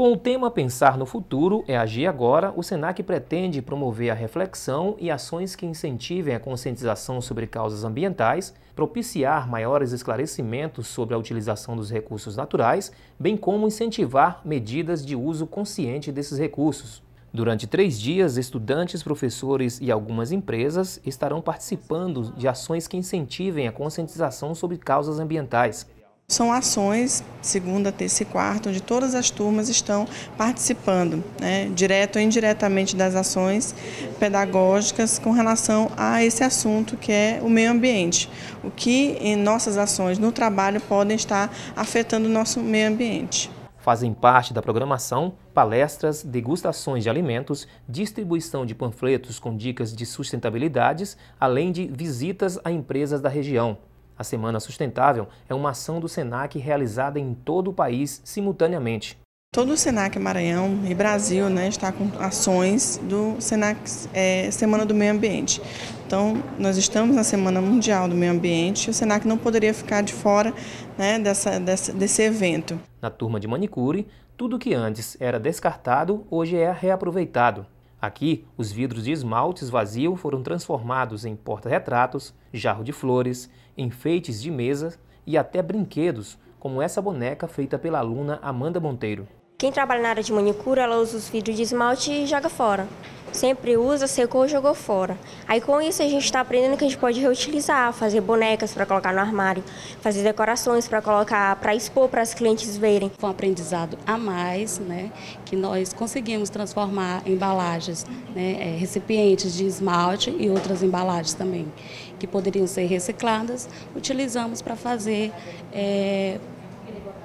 Com o tema Pensar no Futuro é Agir Agora, o SENAC pretende promover a reflexão e ações que incentivem a conscientização sobre causas ambientais, propiciar maiores esclarecimentos sobre a utilização dos recursos naturais, bem como incentivar medidas de uso consciente desses recursos. Durante três dias, estudantes, professores e algumas empresas estarão participando de ações que incentivem a conscientização sobre causas ambientais. São ações, segunda, terça e quarta, onde todas as turmas estão participando, né, direto ou indiretamente das ações pedagógicas com relação a esse assunto que é o meio ambiente. O que em nossas ações no trabalho podem estar afetando o nosso meio ambiente. Fazem parte da programação palestras, degustações de alimentos, distribuição de panfletos com dicas de sustentabilidades, além de visitas a empresas da região. A Semana Sustentável é uma ação do SENAC realizada em todo o país simultaneamente. Todo o SENAC Maranhão e Brasil né, está com ações do SENAC é, Semana do Meio Ambiente. Então, nós estamos na Semana Mundial do Meio Ambiente e o SENAC não poderia ficar de fora né, dessa, dessa, desse evento. Na turma de manicure, tudo que antes era descartado hoje é reaproveitado. Aqui, os vidros de esmaltes vazio foram transformados em porta-retratos, jarro de flores, enfeites de mesa e até brinquedos, como essa boneca feita pela aluna Amanda Monteiro. Quem trabalha na área de manicure, ela usa os vidros de esmalte e joga fora. Sempre usa, secou, jogou fora. Aí com isso a gente está aprendendo que a gente pode reutilizar, fazer bonecas para colocar no armário, fazer decorações para colocar, para expor para as clientes verem. Foi um aprendizado a mais, né, que nós conseguimos transformar embalagens, né, é, recipientes de esmalte e outras embalagens também, que poderiam ser recicladas, utilizamos para fazer é,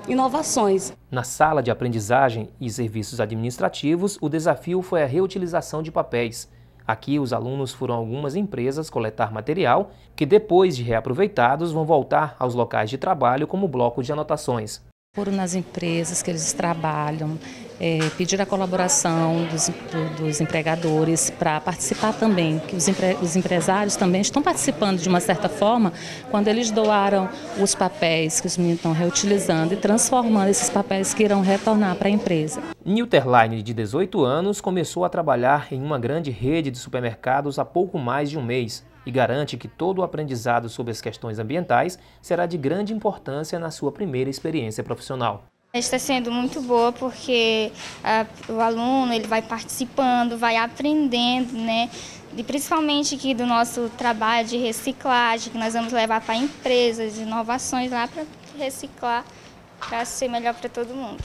inovações. Na sala de aprendizagem e serviços administrativos, o desafio foi a reutilização de papéis. Aqui, os alunos foram a algumas empresas coletar material que, depois de reaproveitados, vão voltar aos locais de trabalho como bloco de anotações. Foram nas empresas que eles trabalham, é, pedir a colaboração dos, do, dos empregadores para participar também, que os, empre, os, empresários também estão participando de uma certa forma quando eles doaram os papéis que os meninos estão reutilizando e transformando esses papéis que irão retornar para a empresa. Newterline, de 18 anos, começou a trabalhar em uma grande rede de supermercados há pouco mais de um mês e garante que todo o aprendizado sobre as questões ambientais será de grande importância na sua primeira experiência profissional. Está sendo muito boa porque a, o aluno ele vai participando, vai aprendendo, né? E principalmente aqui do nosso trabalho de reciclagem, que nós vamos levar para empresas, inovações lá para reciclar, para ser melhor para todo mundo.